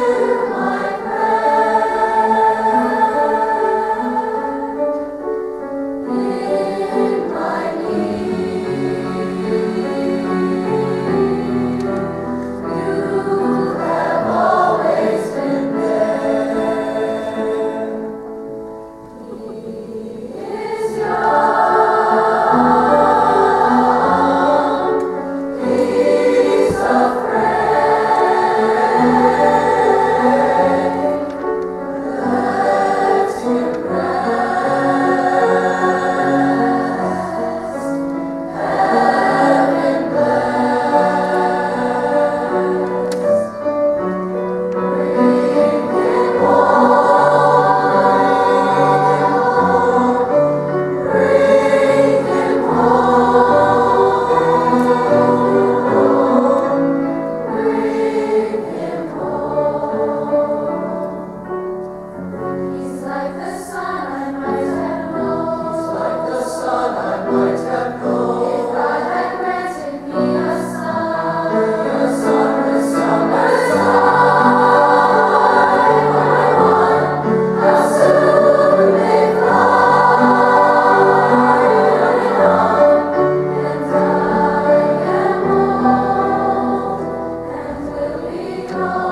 you. 나